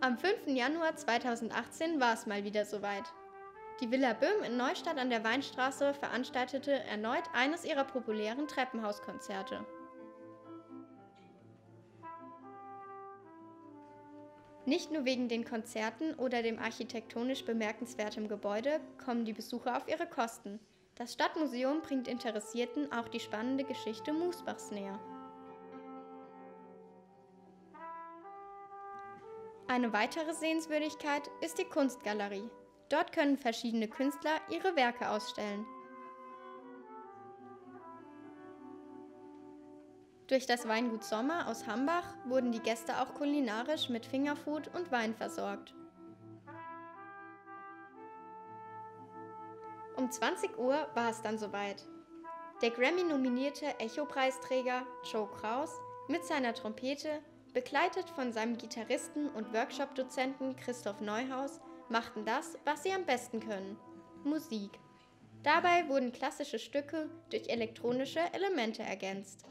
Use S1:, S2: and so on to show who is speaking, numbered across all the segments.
S1: Am 5. Januar 2018 war es mal wieder soweit. Die Villa Böhm in Neustadt an der Weinstraße veranstaltete erneut eines ihrer populären Treppenhauskonzerte. Nicht nur wegen den Konzerten oder dem architektonisch bemerkenswerten Gebäude kommen die Besucher auf ihre Kosten. Das Stadtmuseum bringt Interessierten auch die spannende Geschichte Musbachs näher. Eine weitere Sehenswürdigkeit ist die Kunstgalerie. Dort können verschiedene Künstler ihre Werke ausstellen. Durch das Weingut Sommer aus Hambach wurden die Gäste auch kulinarisch mit Fingerfood und Wein versorgt. Um 20 Uhr war es dann soweit. Der Grammy-nominierte Echo-Preisträger Joe Kraus mit seiner Trompete Begleitet von seinem Gitarristen und Workshop-Dozenten Christoph Neuhaus machten das, was sie am besten können: Musik. Dabei wurden klassische Stücke durch elektronische Elemente ergänzt.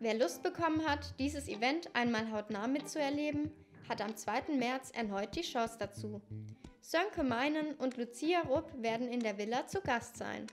S1: Wer Lust bekommen hat, dieses Event einmal hautnah mitzuerleben, hat am 2. März erneut die Chance dazu. Sönke Meinen und Lucia Rupp werden in der Villa zu Gast sein.